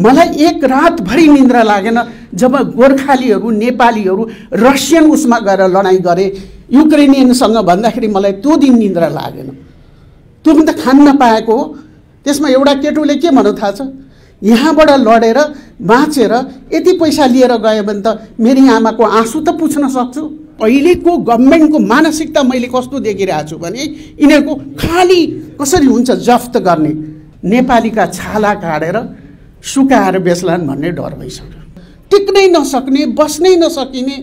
मलाई एक रातभरि निन्द्रा लागेन जब गोर्खालीहरू नेपालीहरू रसियन उसमा गएर लडाइँ गरे युक्रेनियनसँग भन्दाखेरि मलाई त्यो दिन निन्द्रा लागेन। त्यो पनि त खान नपाएको हो। त्यसमा एउटा केटोले के भन्नु थाहा छ? यहाँबाट लडेर बाँचेर यति पैसा लिएर गयो भने त मेरी आमाको आँसु त पुछ्न सक्छु। अहिलेको गभर्मेन्टको मानसिकता मैले कस्तो देखिरहेको छु भने यिनीहरूको खालि कसरी हुन्छ जफ्त गर्ने? नेपालीका छाला काटेर सुकाएर बेच्लान् भन्ने डर भइसक्यो। टिक्नै नसक्ने बस्नै नसकिने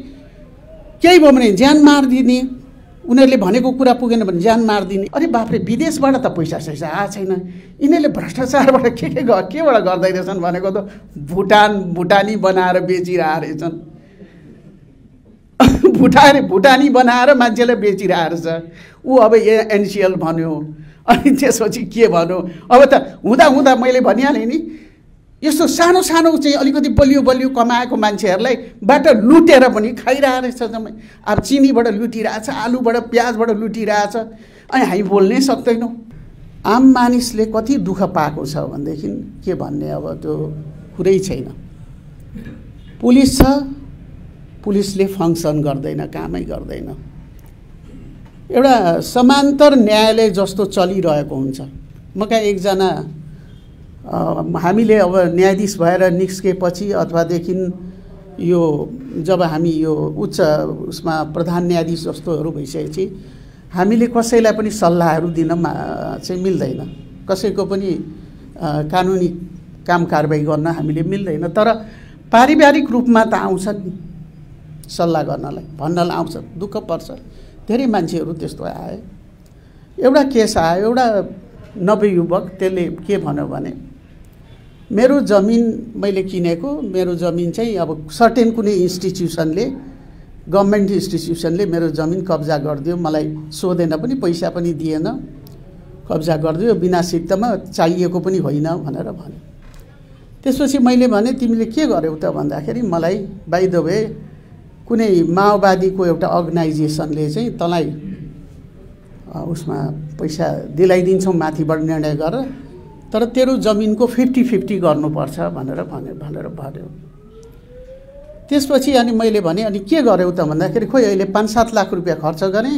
केही भयो भने ज्यान मारिदिने उनीहरूले भनेको कुरा पुगेन भने ज्यान मारिदिने। अरे बाफ्रे विदेशबाट त पैसा सैसा आएको छैन। यिनीहरूले भ्रष्टाचारबाट के के केबाट गर्दै रहेछन् भनेको त भुटान भुटानी बनाएर बेचिरहेको रहेछन् भुटानी बनाएर मान्छेलाई बेचिरहेको रहेछ ऊ अब ए एनसिएल भन्यो अनि त्यसपछि के भन्यो? अब त हुँदा हुँदा मैले भनिहालेँ नि यस्तो सानो सानो चाहिँ अलिकति बलियो बलियो कमाएको मान्छेहरूलाई बाट लुटेर पनि खाइरहेको रहेछ जम्मै। अब चिनीबाट लुटिरहेछ आलुबाट प्याजबाट लुटिरहेछ। अनि हामी बोल्नै सक्दैनौँ। आम मानिसले कति दुःख पाएको छ भनेदेखि के भन्ने अब त्यो कुरै छैन। पुलिस छ पुलिसले फङ्सन गर्दैन कामै गर्दैन। एउटा समान्तर न्यायालय जस्तो चलिरहेको हुन्छ। म कहाँ एकजना हामीले अब न्यायाधीश भएर निस्केपछि अथवादेखि यो जब हामी यो उच्च उसमा प्रधान न्यायाधीश जस्तोहरू भइसकेपछि हामीले कसैलाई पनि सल्लाहहरू दिन चाहिँ मिल्दैन। कसैको पनि कानुनी काम कारवाही गर्न हामीले मिल्दैन। तर पारिवारिक रूपमा त आउँछ नि सल्लाह गर्नलाई भन्नलाई आउँछ दुःख पर्छ। धेरै मान्छेहरू त्यस्तो आए। एउटा केस आयो एउटा नवयुवक त्यसले के भन्यो भने मेरो जमिन मैले किनेको मेरो जमिन चाहिँ अब सर्टेन कुनै इन्स्टिट्युसनले गभर्मेन्ट इन्स्टिट्युसनले मेरो जमिन कब्जा गरिदियो। मलाई सोधेन पनि पैसा पनि दिएन। कब्जा गरिदियो। बिना सिद्धमा चाहिएको पनि होइन भनेर भन्यो। त्यसपछि मैले भने तिमीले के गर्यौ त? भन्दाखेरि मलाई बाई द वे कुनै माओवादीको एउटा अर्गनाइजेसनले चाहिँ तँलाई उसमा पैसा दिलाइदिन्छौँ माथिबाट निर्णय गरेर। तर तेरो जमिनको फिफ्टी फिफ्टी गर्नुपर्छ भनेर भने भनेर भन्यो। त्यसपछि अनि मैले भने अनि के गर्यौ त भन्दाखेरि खोइ अहिले पाँच सात लाख रुपियाँ खर्च गरेँ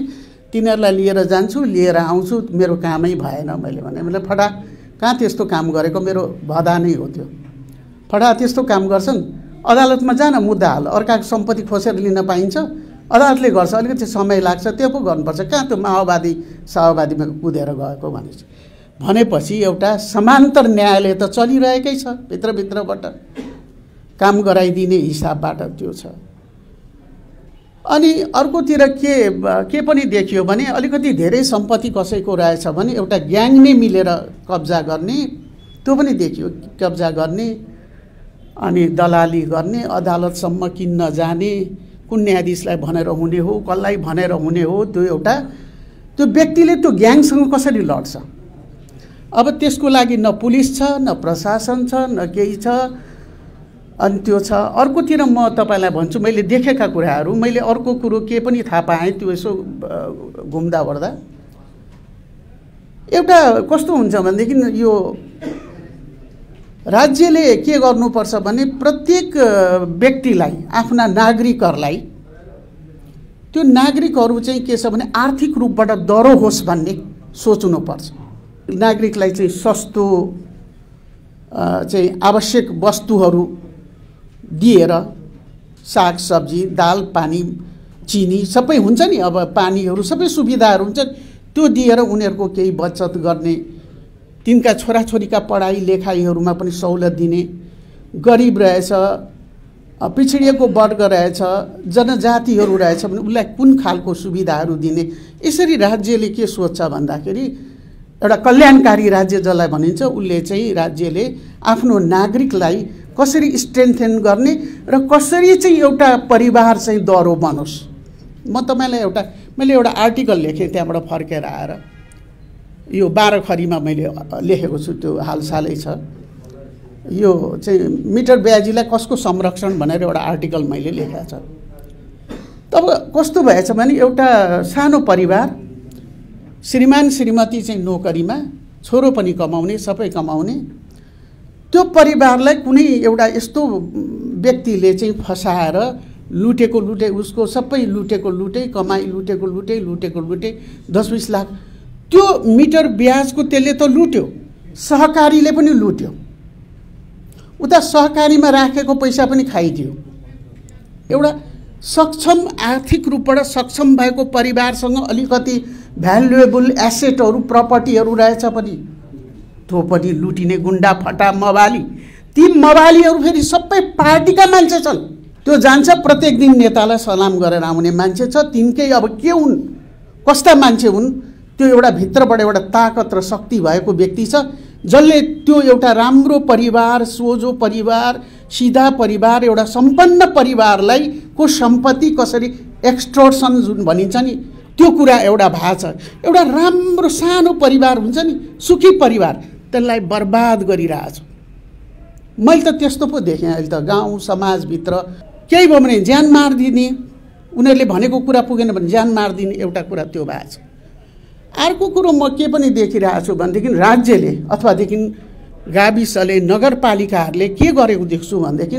तिनीहरूलाई लिएर जान्छु लिएर आउँछु मेरो कामै भएन मैले भने। मैले फटा कहाँ त्यस्तो काम गरेको? मेरो भदा नै हो त्यो। फटा त्यस्तो काम गर्छन्। अदालतमा जान मुद्दा हाल। अर्काको सम्पत्ति खोसेर लिन पाइन्छ। अदालतले गर्छ। अलिकति समय लाग्छ। त्यो पो गर्नुपर्छ। कहाँ त्यो माओवादी साओवादीमा कुदेर गएको भनेपछि। भनेपछि एउटा समान्तर न्यायालय त चलिरहेकै छ भित्रभित्रबाट काम गराइदिने हिसाबबाट त्यो छ। अनि अर्कोतिर के के पनि देखियो भने अलिकति धेरै सम्पत्ति कसैको रहेछ भने एउटा ग्याङ नै मिलेर कब्जा गर्ने त्यो पनि देखियो कब्जा गर्ने अनि दलाली गर्ने अदालतसम्म किन्न जाने कुन न्यायाधीशलाई भनेर हुने हो कसलाई भनेर हुने हो त्यो एउटा त्यो व्यक्तिले त्यो ग्याङसँग कसरी लड्छ? अब त्यसको लागि न पुलिस छ न प्रशासन छ न केही छ। अनि त्यो छ। अर्कोतिर म तपाईँलाई भन्छु मैले देखेका कुराहरू मैले अर्को कुरो के पनि थाहा पाएँ त्यो यसो घुम्दा ओर्दा एउटा कस्तो हुन्छ भनेदेखि यो राज्यले के गर्नुपर्छ भने प्रत्येक व्यक्तिलाई आफ्ना नागरिकहरूलाई त्यो नागरिकहरू चाहिँ के छ भने आर्थिक रूपबाट दरो होस् भन्ने सोच्नुपर्छ। नागरिकलाई चाहिँ सस्तो चाहिँ आवश्यक वस्तुहरू दिएर साग सब्जी दाल पानी चिनी सबै हुन्छ नि। अब पानीहरू सबै सुविधाहरू हुन्छ। त्यो दिएर उनीहरूको केही बचत गर्ने तिनका छोराछोरीका पढाइ लेखाइहरूमा पनि सहुलियत दिने गरिब रहेछ पिछडिएको वर्ग रहेछ जनजातिहरू रहेछ भने उसलाई कुन खालको सुविधाहरू दिने? यसरी राज्यले के सोध्छ भन्दाखेरि एउटा कल्याणकारी राज्य जसलाई भनिन्छ उसले चाहिँ राज्यले आफ्नो नागरिकलाई कसरी स्ट्रेन्थेन गर्ने र कसरी चाहिँ एउटा परिवार चाहिँ दह्रो बनोस्। म तपाईँलाई एउटा मैले एउटा आर्टिकल लेखेँ त्यहाँबाट फर्केर आएर। यो बाह्र खरीमा मैले लेखेको छु त्यो हालसालै छ। यो चाहिँ मिटर ब्याजीलाई कसको संरक्षण भनेर एउटा आर्टिकल मैले लेखेको छ। तब कस्तो भएछ भने एउटा सानो परिवार श्रीमान श्रीमती चाहिँ नोकरीमा छोरो पनि कमाउने सबै कमाउने। त्यो परिवारलाई कुनै एउटा यस्तो व्यक्तिले चाहिँ फसाएर लुटेको लुटे उसको सबै लुटेको लुटे कमाइ लुटेको लुटे लुटेको लुटे दस बिस लाख। त्यो मिटर ब्याजको त्यसले त लुट्यो। सहकारीले पनि लुट्यो। उता सहकारीमा राखेको पैसा पनि खाइदियो। एउटा सक्षम आर्थिक रूपबाट सक्षम भएको परिवारसँग अलिकति भ्यालुएबल एसेटहरू प्रपर्टीहरू रहेछ पनि। त्यो पनि लुटिने गुन्डा फटा मवाली। ती मवालीहरू फेरि सबै पार्टीका मान्छे छन्। त्यो जान्छ प्रत्येक दिन नेतालाई सलाम गरेर आउने मान्छे छ। तिनकै अब के हुन्? कस्ता मान्छे हुन्? त्यो एउटा भित्रबाट एउटा ताकत र शक्ति भएको व्यक्ति छ जसले त्यो एउटा राम्रो परिवार सोझो परिवार सिधा परिवार एउटा सम्पन्न परिवारलाई को सम्पत्ति कसरी एक्सट्रोसन जुन भनिन्छ नि त्यो कुरा एउटा भएको छ। एउटा राम्रो सानो परिवार हुन्छ नि सुखी परिवार त्यसलाई बर्बाद गरिरहेछ। मैले त त्यस्तो पो देखेँ अहिले त गाउँ समाजभित्र। केही भयो भने ज्यान मारिदिने। उनीहरूले भनेको कुरा पुगेन भने ज्यान मारिदिने एउटा कुरा त्यो भएको छ। अर्को कुरो म के पनि देखिरहेको छु भनेदेखि राज्यले अथवादेखि गाविसले नगरपालिकाहरूले के गरेको देख्छु भनेदेखि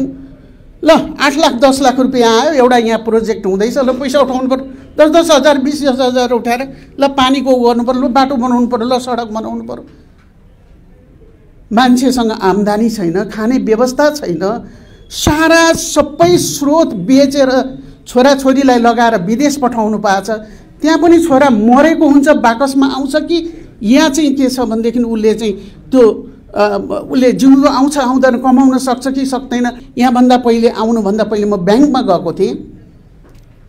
ल आठ लाख दस लाख रुपियाँ आयो एउटा यहाँ प्रोजेक्ट हुँदैछ। ल पैसा उठाउनु पऱ्यो दस दस हजार बिस दस हजार उठाएर ल पानीको गर्नु पऱ्यो ल बाटो बनाउनु पऱ्यो ल सडक बनाउनु पऱ्यो मान्छेसँग आम्दानी छैन खाने व्यवस्था छैन सारा सबै स्रोत बेचेर छोराछोरीलाई लगाएर विदेश पठाउनु पाएको छ। त्यहाँ पनि छोरा मरेको हुन्छ बाकसमा आउँछ कि? यहाँ चाहिँ के छ भनेदेखि उसले चाहिँ त्यो उसले जिउँदो आउँछ आउँदैन कमाउन सक्छ कि सक्दैन यहाँभन्दा पहिले आउनुभन्दा पहिले म ब्याङ्कमा गएको थिएँ।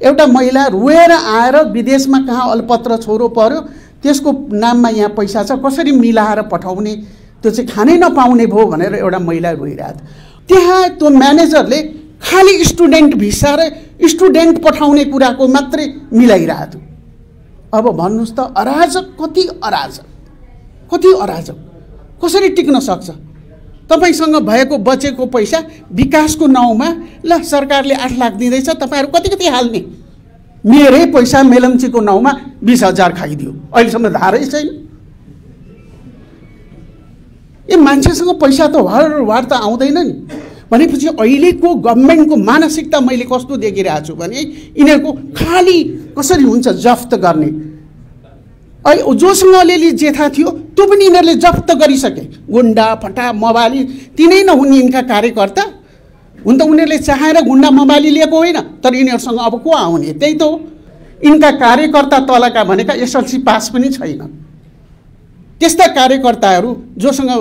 एउटा महिला रोएर आएर विदेशमा कहाँ अलपत्र छोरो पऱ्यो त्यसको नाममा यहाँ पैसा छ कसरी मिलाएर पठाउने त्यो चाहिँ खानै नपाउने भयो भनेर एउटा महिला रोइरहेको थियो त्यहाँ त्यो म्यानेजरले खालि स्टुडेन्ट भिसा र स्टुडेन्ट पठाउने कुराको मात्रै मिलाइरहेको थियो अब भन्नुहोस् त अराजक कति अराजक कति अराजक। कसरी टिक्न सक्छ? तपाईँसँग भएको बचेको पैसा विकासको नाउँमा ल सरकारले आठ लाख दिँदैछ तपाईँहरू कति कति हाल्ने? मेरै पैसा मेलम्चीको नाउँमा बिस हजार खाइदियो। अहिलेसम्म धारै छैन। ए मान्छेसँग पैसा त वार वार त आउँदैन नि। भनेपछि अहिलेको गभर्मेन्टको मानसिकता मैले कस्तो देखिरहेको छु भने यिनीहरूको खालि कसरी हुन्छ जफ्त गर्ने? अहिले जोसँग अलिअलि जेठा थियो त्यो पनि यिनीहरूले जफ्त गरिसके। गुन्डा फटा मबाली तिनै नहुन् यिनका कार्यकर्ता। हुन त उनीहरूले चाहेर गुन्डा मबाली लिएको होइन तर यिनीहरूसँग अब को आउने? त्यही त हो। यिनका कार्यकर्ता तलका भनेका एसएलसी पास पनि छैन त्यस्ता कार्यकर्ताहरू जोसँग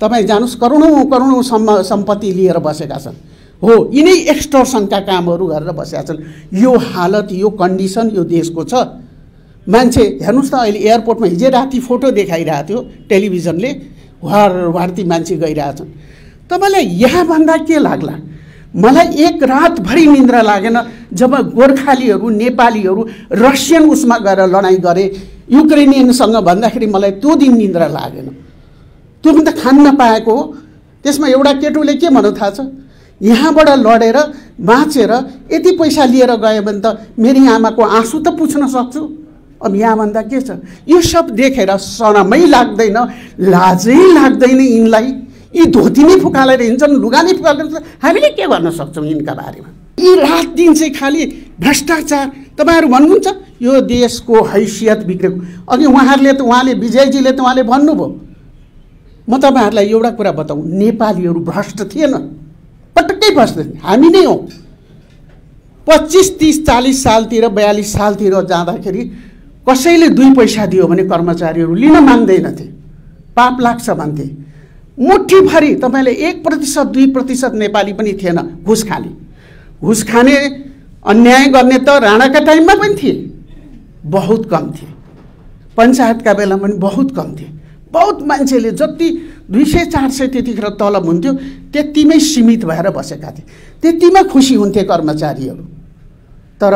तपाईँ जानुहोस् करोडौँ करोडौँ सम्म सम्पत्ति लिएर बसेका छन्। हो यिनै एक्सटर्सनका कामहरू गरेर बसेका छन्। यो हालत यो कन्डिसन यो देशको छ। मान्छे हेर्नुहोस् त अहिले एयरपोर्टमा हिजो राति फोटो देखाइरहेको थियो टेलिभिजनले वार वार्ती मान्छे गइरहेछन्। तपाईँलाई यहाँभन्दा के लाग्ला? मलाई एक रातभरि निन्द्रा लागेन जब गोर्खालीहरू नेपालीहरू रसियन उसमा गएर लडाइँ गरे। युक्रेनियनसँग भन्दाखेरि मलाई त्यो दिन निन्द्रा लागेन। त्यो पनि त खान नपाएको हो। त्यसमा एउटा केटोले के भन्नु थाहा छ? यहाँबाट लडेर बाँचेर यति पैसा लिएर गयो भने त मेरी आमाको आँसु त पुछ्न सक्छु। अब यहाँभन्दा के छ? यो सब देखेर सनमै लाग्दैन लाजै लाग्दैन यिनलाई। यी धोती नै फुकालेर हिँड्छन् लुगा नै फुकालेर हामीले के गर्न सक्छौँ यिनका बारेमा? यी रात दिन चाहिँ खालि भ्रष्टाचार। तपाईँहरू भन्नुहुन्छ यो देशको हैसियत बिग्रेको। अघि उहाँहरूले त उहाँले विजयजीले त उहाँले भन्नुभयो। म तपाईँहरूलाई एउटा कुरा बताउँ नेपालीहरू भ्रष्ट थिएन। पटक्कै भ्रष्ट थिएन। हामी नै हौँ। पच्चिस तिस चालिस सालतिर बयालिस सालतिर जाँदाखेरि कसैले दुई पैसा दियो भने कर्मचारीहरू लिन मान्दैनथे। पाप लाग्छ भन्थे। मुठीभरि तपाईँले एक प्रतिशत दुई प्रतिशत नेपाली पनि थिएन। घुस खाने घुस खाने अन्याय गर्ने त राणाका टाइममा पनि थिए। बहुत कम थिए। पञ्चायतका बेला पनि बहुत कम थिए। बहुत मान्छेले जति दुई सय चार सय त्यतिखेर तलब हुन्थ्यो त्यतिमै सीमित भएर बसेका थिए। त्यतिमा खुसी हुन्थे कर्मचारीहरू। तर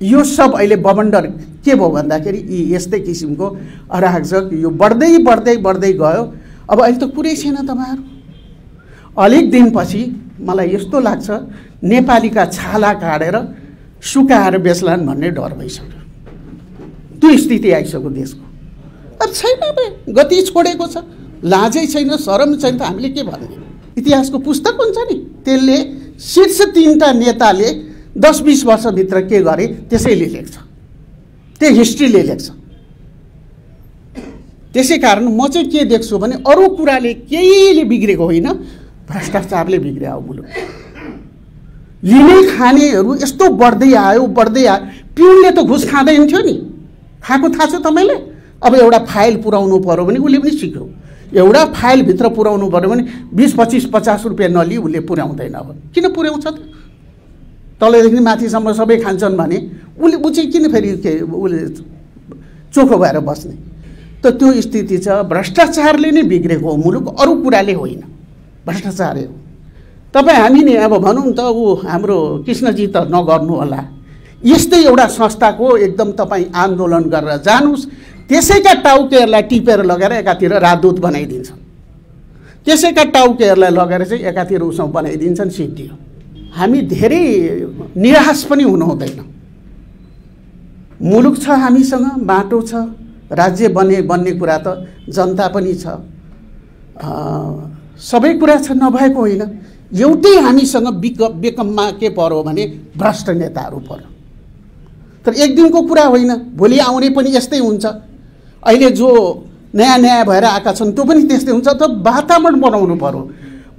यो सब अहिले बबन्डर के भयो भन्दाखेरि यी यस्तै किसिमको अराजक यो बढ्दै बढ्दै बढ्दै गयो। अब अहिले त कुरै छैन तपाईँहरू। अलिक दिनपछि मलाई यस्तो लाग्छ नेपालीका छाला काटेर सुकाएर बेच्लान् भन्ने डर भइसक्यो। त्यो स्थिति आइसक्यो देशको। अब छैन अब गति छोडेको छ। लाजै छैन सरम छैन त हामीले के भन्ने? इतिहासको पुस्तक हुन्छ नि। त्यसले शीर्ष तिनवटा नेताले दस बिस वर्षभित्र के गरे त्यसैले लेख्छ। त्यो हिस्ट्रीले लेख्छ। त्यसै कारण म चाहिँ के देख्छु भने अरू कुराले केहीले बिग्रेको होइन भ्रष्टाचारले बिग्रियो मुलुक। लिने खानेहरू यस्तो बढ्दै आयो बढ्दै आयो। पिउनले त घुस खाँदैन थियो नि। खाएको थाहा छ तपाईँले अब एउटा फाइल पुऱ्याउनु पऱ्यो भने उसले पनि सिक्यो। एउटा फाइलभित्र पुऱ्याउनु पऱ्यो भने बिस पच्चिस पचास रुपियाँ नलिई उसले पुर्याउँदैन अब। किन पुर्याउँछ त? तलदेखि माथिसम्म सबै खान्छन् भने उसले ऊ चाहिँ किन फेरि के उसले चोखो भएर बस्ने? त त्यो स्थिति छ। भ्रष्टाचारले नै बिग्रेको हो। मुलुक अरू कुराले होइन। भ्रष्टाचारै हो। तपाईँ हामी नि अब भनौँ त ऊ हाम्रो कृष्णजी त नगर्नु होला। यस्तै एउटा संस्थाको एकदम तपाईँ आन्दोलन गरेर जानुहोस्। त्यसैका टाउकेहरूलाई टिपेर लगेर एकातिर राजदूत बनाइदिन्छ त्यसैका टाउकेहरूलाई लगेर चाहिँ एकातिर उसमा बनाइदिन्छन् सिद्धियो। हामी धेरै निराश पनि हुनु हुँदैन मुलुक छ हामीसँग बाटो छ राज्य बने बन्ने कुरा त जनता पनि छ। सबै कुरा छ नभएको होइन। एउटै हामीसँग बिक बेकममा के पर्यो भने भ्रष्ट नेताहरू पर्यो। तर एक दिनको कुरा होइन भोलि आउने पनि यस्तै हुन्छ। अहिले जो नयाँ नयाँ भएर आएका छन् त्यो पनि त्यस्तै हुन्छ। त वातावरण बनाउनु पर्यो।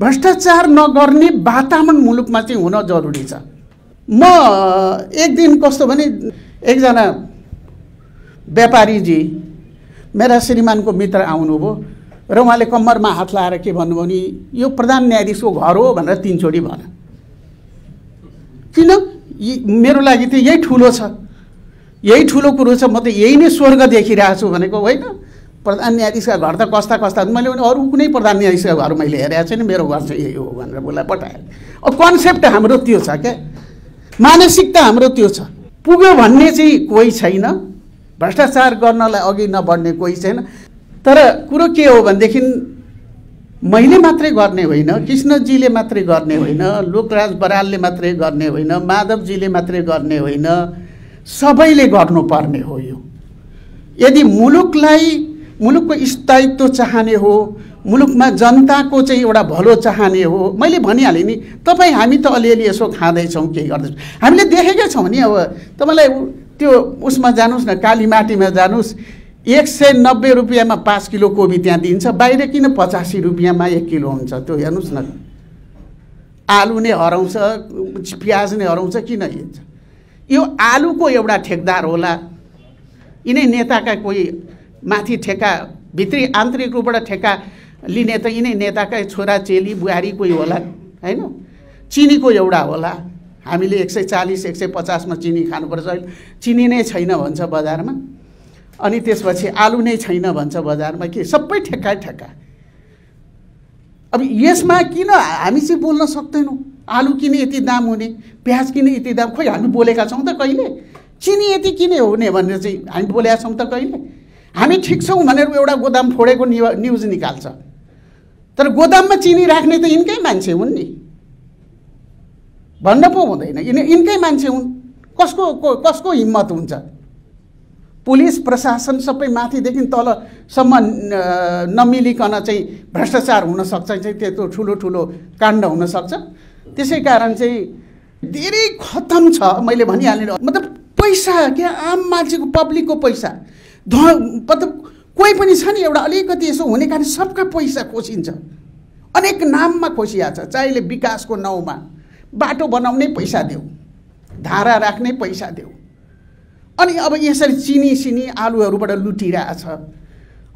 भ्रष्टाचार नगर्ने वातावरण मुलुकमा चाहिँ हुन जरुरी छ। म एक दिन कस्तो भने एकजना व्यापारीजी मेरा श्रीमानको मित्र आउनुभयो र उहाँले कम्मरमा हात लाएर के भन्नुभयो भने यो प्रधान न्यायाधीशको घर हो भनेर तिनचोटि भन किन? मेरो लागि त यही ठुलो छ। यही ठुलो कुरो छ। म त यही नै स्वर्ग देखिरहेको छु भनेको होइन। प्रधान न्यायाधीशका घर त कस्ता कस्ता मैले भने अरू कुनै प्रधान न्यायाधीशका घर मैले हेरेको छैन मेरो घर चाहिँ यही हो भनेर उसलाई पठाएँ अब कन्सेप्ट हाम्रो त्यो छ क्या। मानसिकता हाम्रो त्यो छ। पुग्यो भन्ने चाहिँ कोही छैन। भ्रष्टाचार गर्नलाई अघि नबढ्ने कोही छैन। तर कुरो के हो भनेदेखि मैले मात्रै गर्ने होइन कृष्णजीले मात्रै गर्ने होइन लोकराज बरालले मात्रै गर्ने होइन माधवजीले मात्रै गर्ने होइन सबैले गर्नुपर्ने हो यो। यदि मुलुकलाई मुलुकको स्थायित्व चाहने हो मुलुकमा जनताको चाहिँ एउटा भलो चाहने हो। मैले भनिहालेँ नि तपाईँ हामी त अलिअलि यसो खाँदैछौँ केही गर्दैछौँ। हामीले देखेकै छौँ नि अब तपाईँलाई त्यो उसमा जानुहोस् न कालीमाटीमा जानुहोस्। एक सय नब्बे रुपियाँमा पाँच किलो कोबी त्यहाँ दिन्छ बाहिर किन पचासी रुपियाँमा एक किलो हुन्छ? त्यो हेर्नुहोस् न। आलु नै हराउँछ प्याज नै हराउँछ किन हिँड्छ यो आलुको एउटा ठेकदार होला। यिनै नेताका कोही माथि ठेका भित्री आन्तरिक रूपबाट ठेका लिने त यिनै नेताकै छोरा चेली बुहारी कोही होला? होइन? चिनीको एउटा होला। हामीले एक सय चालिस एक सय पचासमा चिनी खानुपर्छ। अहिले चिनी नै छैन भन्छ बजारमा। अनि त्यसपछि आलु नै छैन भन्छ बजारमा। के? सबै ठेक्का ठेक्का अब यसमा किन हामी चाहिँ बोल्न सक्दैनौँ? आलु किन यति दाम हुने प्याज किन यति दाम। खोइ हामी बोलेका छौँ त कहिले? चिनी यति किन हुने भनेर चाहिँ हामी बोलेका छौँ त कहिले? हामी ठिक छौँ भनेर एउटा गोदाम फोडेको न्युज निकाल्छ। तर गोदाममा चिनी राख्ने त यिनकै मान्छे हुन् नि। भन्न पो हुँदैन। यिन यिनकै मान्छे हुन्। कसको कसको हिम्मत हुन्छ? पुलिस प्रशासन सबै माथिदेखि तलसम्म नमिलिकन चाहिँ भ्रष्टाचार हुनसक्छ चाहिँ त्यत्रो ठुलो ठुलो काण्ड हुनसक्छ त्यसै कारण चाहिँ धेरै खतम छ। मैले भनिहालेँ मतलब पैसा क्या आम मान्छेको पब्लिकको पैसा। ध मतलब कोही पनि छ नि एउटा अलिकति यसो हुने कारण सबका पैसा खोसिन्छ अनेक नाममा खोसिएको छ चाहे विकासको नाउँमा बाटो बनाउने पैसा देऊ धारा राख्ने पैसा देऊ। अनि अब यसरी चिनी सिनी आलुहरूबाट लुटिरहेछ।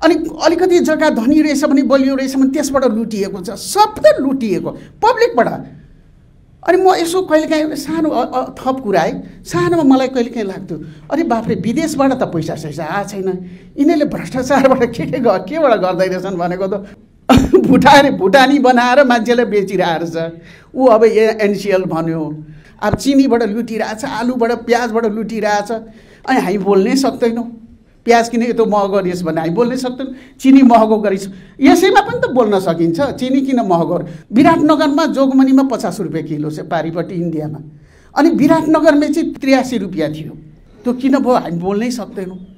अनि अलिकति जग्गा धनी रहेछ भने बलियो रहेछ भने त्यसबाट लुटिएको छ सब लुटिएको। पब्लिकबाट अनि म यसो कहिलेकाहीँ सानो थप कुरा है। सानोमा मलाई कहिलेकाहीँ लाग्थ्यो अरे बाफ्रे विदेशबाट त पैसा सैसा आएको छैन। यिनीहरूले भ्रष्टाचारबाट के के केबाट गर्दै रहेछन् भनेको त भुटानी भुटानी बनाएर मान्छेलाई बेचिरहेको रहेछ। ऊ अब एनसिएल भन्यो। अब चिनीबाट लुटिरहेछ आलुबाट प्याजबाट लुटिरहेछ। अनि हामी बोल्नै सक्दैनौँ। प्याज किन यत्रो महँगो गरिस् भने हामी बोल्नै सक्दैनौँ। चिनी महँगो गरिस् यसैमा पनि त बोल्न सकिन्छ। चिनी किन महँगो? विराटनगरमा जोगमनीमा पचास रुपियाँ किलो छ पारिपट्टि इन्डियामा। अनि विराटनगरमा चाहिँ त्रियासी रुपियाँ थियो। त्यो किन भयो हामी बोल्नै सक्दैनौँ।